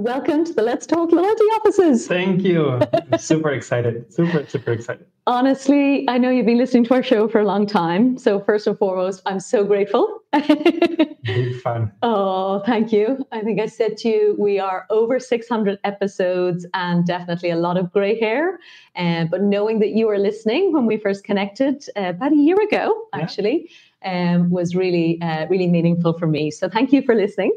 Welcome to the Let's Talk Loyalty offices. Thank you. super excited. Super, super excited. Honestly, I know you've been listening to our show for a long time. So, first and foremost, I'm so grateful. Big fun. Oh, thank you. I think I said to you, we are over 600 episodes and definitely a lot of gray hair. Uh, but knowing that you were listening when we first connected uh, about a year ago, actually, yeah. um, was really, uh, really meaningful for me. So, thank you for listening.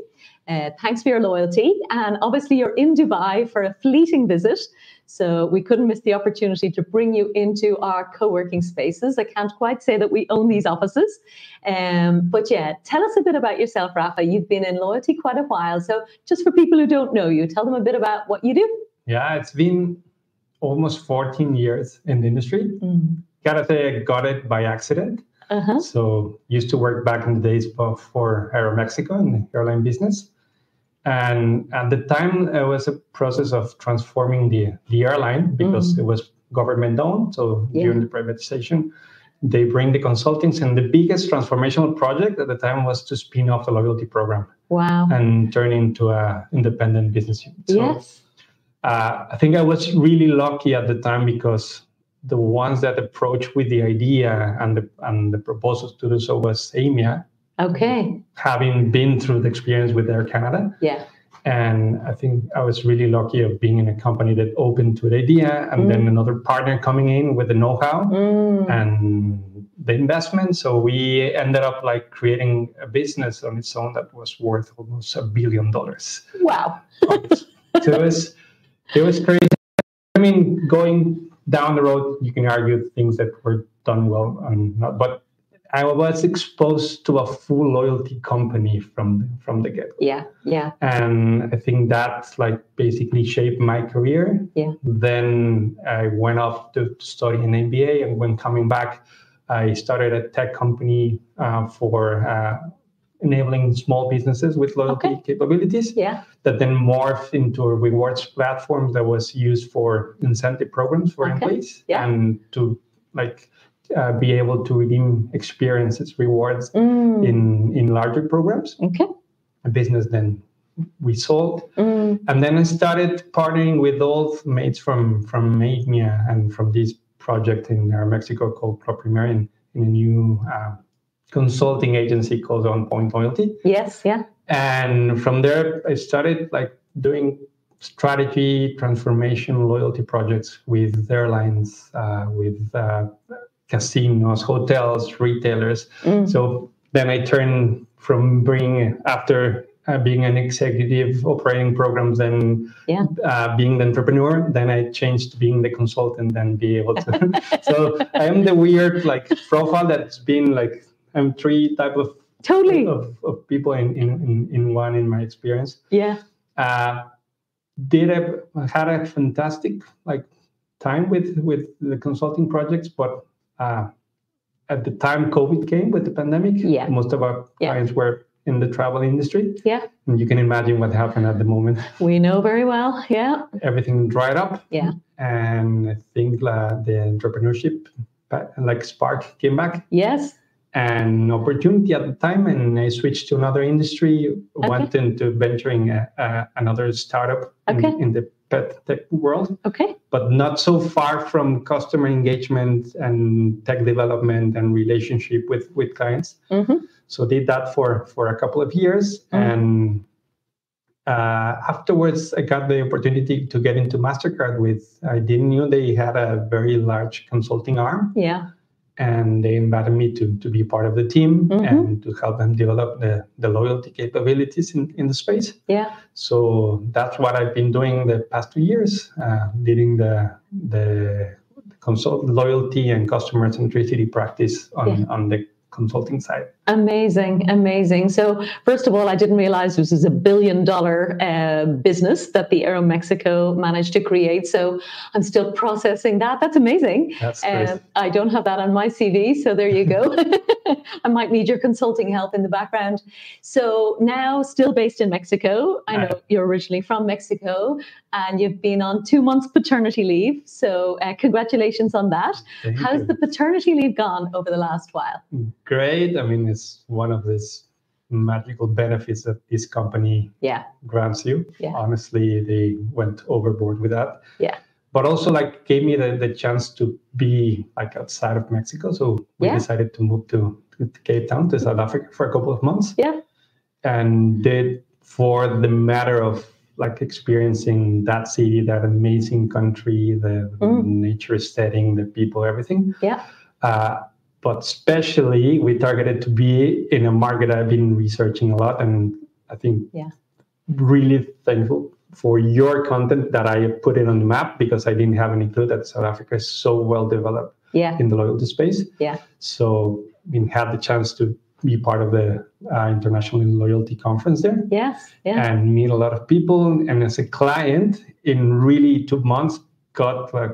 Uh, thanks for your loyalty. And obviously, you're in Dubai for a fleeting visit. So we couldn't miss the opportunity to bring you into our co working spaces. I can't quite say that we own these offices. Um, but yeah, tell us a bit about yourself, Rafa. You've been in loyalty quite a while. So just for people who don't know you, tell them a bit about what you do. Yeah, it's been almost 14 years in the industry. Mm. Gotta say, I got it by accident. Uh-huh. So used to work back in the days for Aeromexico in the airline business. And at the time, it was a process of transforming the, the airline because mm. it was government owned. So yeah. during the privatization, they bring the consultants, and the biggest transformational project at the time was to spin off the loyalty program. Wow! And turn into a independent business unit. So, yes. Uh, I think I was really lucky at the time because the ones that approached with the idea and the and the proposals to do so was Aimia, Okay. Having been through the experience with Air Canada. Yeah. And I think I was really lucky of being in a company that opened to the idea and mm. then another partner coming in with the know-how mm. and the investment. So we ended up like creating a business on its own that was worth almost a billion dollars. Wow. so it was it was crazy. I mean, going down the road, you can argue things that were done well and not, but I was exposed to a full loyalty company from from the get. Yeah, yeah. And I think that's like basically shaped my career. Yeah. Then I went off to, study an MBA, and when coming back, I started a tech company uh, for uh, enabling small businesses with loyalty okay. capabilities. Yeah. That then morphed into a rewards platform that was used for incentive programs for okay. employees yeah. and to like uh, be able to redeem experiences, rewards mm. in in larger programs. Okay. A business then we sold, mm. and then I started partnering with old mates from from Aimia and from this project in uh, Mexico called Club Premier in, in a new uh, consulting agency called On Point Loyalty. Yes, yeah. And from there, I started like doing strategy, transformation, loyalty projects with airlines, uh, with uh, casinos, hotels, retailers. Mm. So then I turned from being after uh, being an executive operating programs and yeah. uh, being the entrepreneur. Then I changed to being the consultant and be able to. so I am the weird like profile that's been like I'm three type of totally of, of people in, in, in one in my experience. Yeah. Uh, did a had a fantastic like time with with the consulting projects, but uh, at the time COVID came with the pandemic, yeah. most of our yeah. clients were in the travel industry. Yeah. And you can imagine what happened at the moment. We know very well. Yeah. Everything dried up. Yeah. And I think uh, the entrepreneurship, like spark, came back. Yes. And opportunity at the time, and I switched to another industry, okay. went into venturing a, a, another startup okay. in, in the pet tech world. Okay. But not so far from customer engagement and tech development and relationship with with clients. Mm-hmm. So did that for for a couple of years, mm-hmm. and uh, afterwards I got the opportunity to get into Mastercard. With I didn't know they had a very large consulting arm. Yeah and they invited me to, to be part of the team mm-hmm. and to help them develop the, the loyalty capabilities in, in the space. Yeah. So that's what I've been doing the past two years, uh, leading the the consult loyalty and customer centricity practice on, yeah. on the consulting side. Amazing, amazing. So, first of all, I didn't realize this is a billion dollar uh, business that the Aeromexico managed to create. So, I'm still processing that. That's amazing. That's uh, I don't have that on my CV. So, there you go. I might need your consulting help in the background. So, now still based in Mexico. I know you're originally from Mexico and you've been on two months paternity leave. So, uh, congratulations on that. Thank How's you. the paternity leave gone over the last while? Great. I mean, it's one of these magical benefits that this company yeah. grants you. Yeah. Honestly, they went overboard with that. Yeah. But also like gave me the, the chance to be like outside of Mexico. So we Yeah. decided to move to, to Cape Town to South Africa for a couple of months. Yeah. And did for the matter of like experiencing that city, that amazing country, the Mm. nature setting, the people, everything. Yeah. Uh, but especially we targeted to be in a market I've been researching a lot, and I think Yeah. really thankful for your content that I put it on the map because I didn't have any clue that South Africa is so well developed Yeah. in the loyalty space. Yeah. So we had the chance to be part of the uh, international loyalty conference there Yes. Yeah. and meet a lot of people. And as a client, in really two months, got like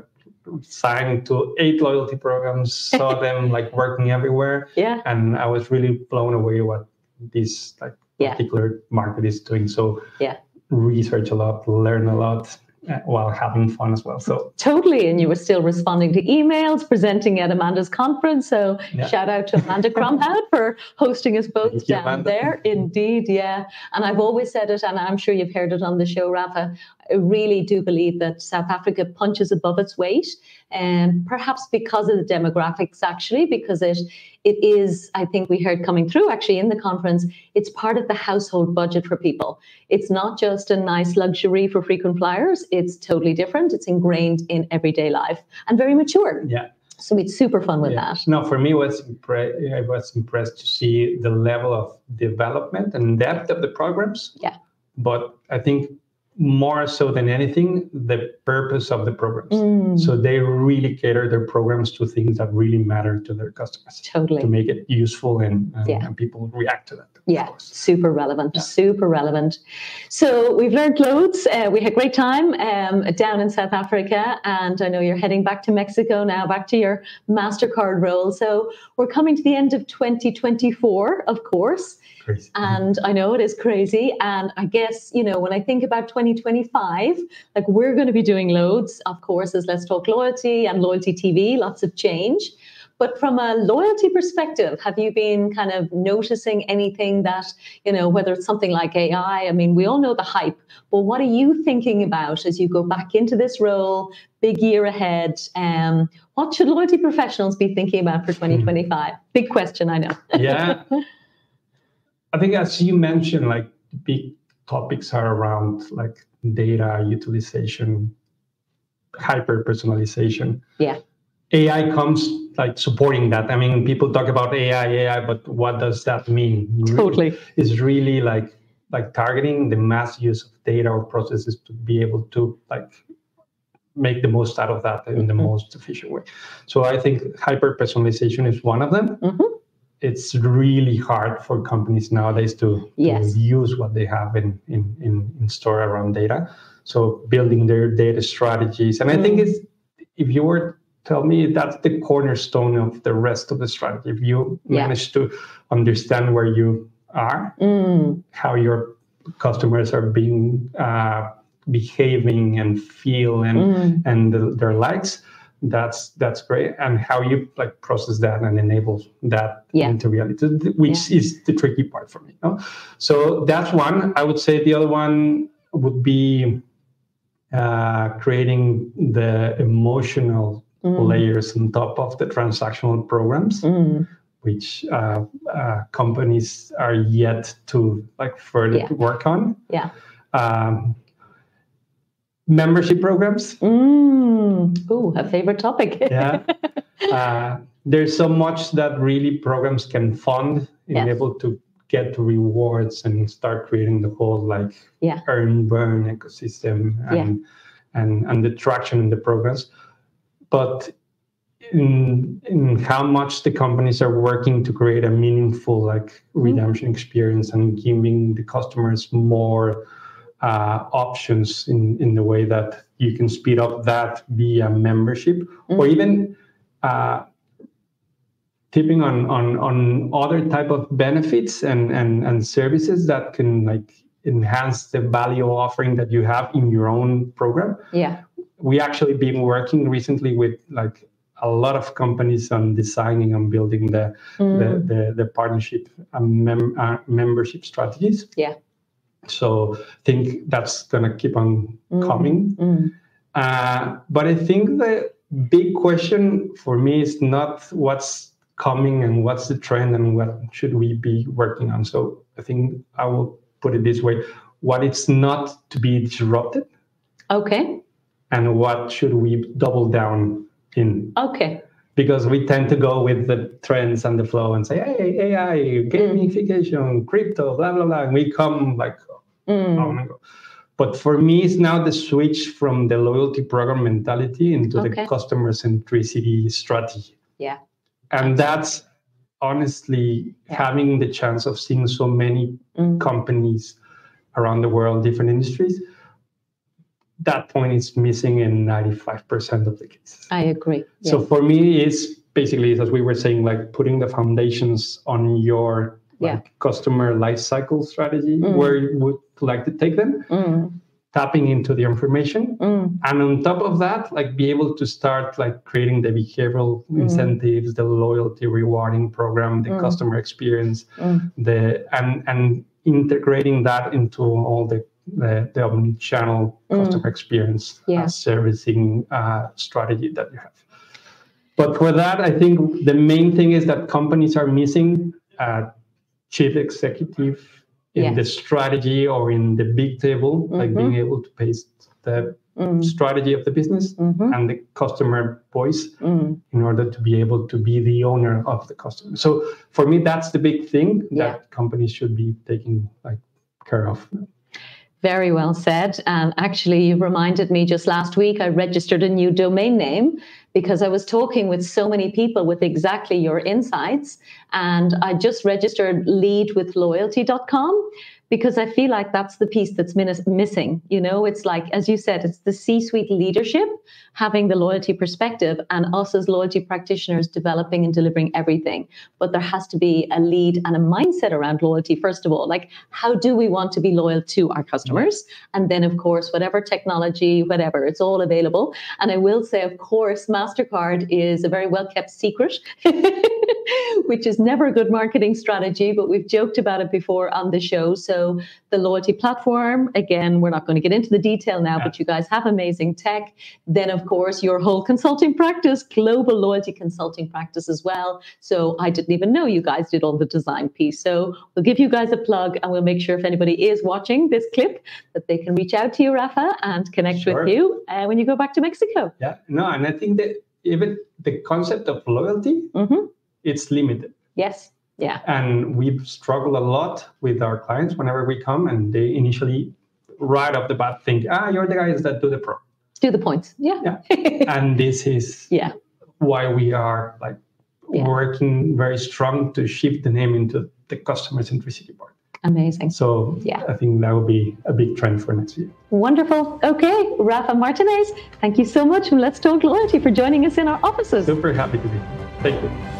signed to eight loyalty programs, saw them like working everywhere, Yeah. and I was really blown away what this like Yeah. particular market is doing. So Yeah. research a lot, learn a lot, Uh, while having fun as well. So Totally. And you were still responding to emails, presenting at Amanda's conference. So Yeah. shout out to Amanda Cromhout for hosting us both Thank down Amanda. there. Indeed. Yeah. And I've always said it, and I'm sure you've heard it on the show, Rafa. I really do believe that South Africa punches above its weight. And perhaps because of the demographics, actually, because it it is, I think we heard coming through actually in the conference, it's part of the household budget for people. It's not just a nice luxury for frequent flyers, it's totally different. It's ingrained in everyday life and very mature. yeah. So it's super fun with Yeah. that. No, for me, was impre- I was impressed to see the level of development and depth of the programs. Yeah. But I think more so than anything, the purpose of the programs. Mm, So they really cater their programs to things that really matter to their customers totally. to make it useful and, and, Yeah. and people react to that. Yeah, super relevant, Yeah. super relevant. So we've learned loads. Uh, we had a great time um, down in South Africa, and I know you're heading back to Mexico now, back to your Mastercard role. So we're coming to the end of 2024, of course, Crazy. and I know it is crazy. And I guess you know when I think about 2025, like we're going to be doing loads, of course, as Let's Talk Loyalty and Loyalty TV, lots of change. But from a loyalty perspective, have you been kind of noticing anything that, you know, whether it's something like AI? I mean, we all know the hype, but what are you thinking about as you go back into this role, big year ahead? Um, what should loyalty professionals be thinking about for 2025? Big question, I know. yeah. I think as you mentioned, like big topics are around like data utilization, hyper personalization. Yeah. AI comes like supporting that. I mean, people talk about AI, AI, but what does that mean? totally. Is really like like targeting the mass use of data or processes to be able to like make the most out of that in the Mhm. most efficient way. So I think hyper personalization is one of them Mhm. it's really hard for companies nowadays to, Yes. to use what they have in, in, in, in store around data. So building their data strategies. And I think Mm. it's if you were tell me that's the cornerstone of the rest of the strategy. If you Yeah. manage to understand where you are, Mm, how your customers are being uh, behaving and feel and mm, and the, their likes that's that's great and how you like process that and enable that Yeah. into reality which is the tricky part for me so that's one i would say the other one would be uh, creating the emotional mm, layers on top of the transactional programs mm. which uh, uh, companies are yet to like further Yeah. work on Yeah. um, membership programs Mm. Ooh, a favorite topic. yeah uh, there's so much that really programs can fund in Yes. able to get rewards and start creating the whole like Yeah. earn burn ecosystem and and and the traction in the programs but in in how much the companies are working to create a meaningful like redemption experience and giving the customers more uh, options in in the way that you can speed up that via membership or Mhm. even uh, tipping on on on other type of benefits and and and services that can like enhance the value offering that you have in your own program Yeah. We actually been working recently with like a lot of companies on designing and building the mm. the, the, the, partnership and mem- uh, membership strategies. Yeah. So I think that's gonna keep on mm. coming. Mm. Uh, but I think the big question for me is not what's coming and what's the trend and what should we be working on. So I think I will put it this way: what it's not to be disrupted. Okay. And what should we double down in? Okay. Because we tend to go with the trends and the flow and say, hey, AI, gamification, mm. crypto, blah, blah, blah. And we come like, mm. oh my God. But for me, it's now the switch from the loyalty program mentality into okay. the customer centricity strategy. Yeah. And that's honestly yeah. having the chance of seeing so many mm. companies around the world, different industries, that point is missing in 95% of the cases. I agree. So yeah. for me, it's basically, as we were saying, like putting the foundations on your like, yeah. customer life cycle strategy, mm. where you would like to take them. Mm. tapping into the information mm. and on top of that like be able to start like creating the behavioral mm. incentives the loyalty rewarding program the mm. customer experience mm. the and and integrating that into all the the, the omni-channel mm. customer experience yeah. servicing uh, strategy that you have. But for that, I think the main thing is that companies are missing a chief executive in the strategy or in the big table, mm-hmm. like being able to paste the mm. strategy of the business mm-hmm. and the customer voice mm. in order to be able to be the owner of the customer. So for me, that's the big thing that yeah. companies should be taking like care of. Very well said. And actually, you reminded me just last week, I registered a new domain name because I was talking with so many people with exactly your insights. And I just registered leadwithloyalty.com because I feel like that's the piece that's missing. You know, it's like, as you said, it's the C suite leadership having the loyalty perspective and us as loyalty practitioners developing and delivering everything. But there has to be a lead and a mindset around loyalty, first of all. Like, how do we want to be loyal to our customers? And then, of course, whatever technology, whatever, it's all available. And I will say, of course, MasterCard is a very well kept secret, which is never a good marketing strategy, but we've joked about it before on the show. So, the loyalty platform, again, we're not going to get into the detail now, yeah. but you guys have amazing tech. Then, of course, your whole consulting practice, global loyalty consulting practice as well. So I didn't even know you guys did all the design piece. So we'll give you guys a plug and we'll make sure if anybody is watching this clip that they can reach out to you, Rafa, and connect sure. with you uh, when you go back to Mexico. Yeah, no, and I think that even the concept of loyalty, mm-hmm. it's limited. Yes. Yeah. And we struggle a lot with our clients whenever we come and they initially right off the bat think, ah, you're the guys that do the pro do the points. Yeah. yeah. and this is yeah why we are like yeah. working very strong to shift the name into the customer centricity part. Amazing. So yeah, I think that will be a big trend for next year. Wonderful. Okay, Rafa Martinez, thank you so much from Let's Talk Loyalty for joining us in our offices. Super happy to be here. Thank you.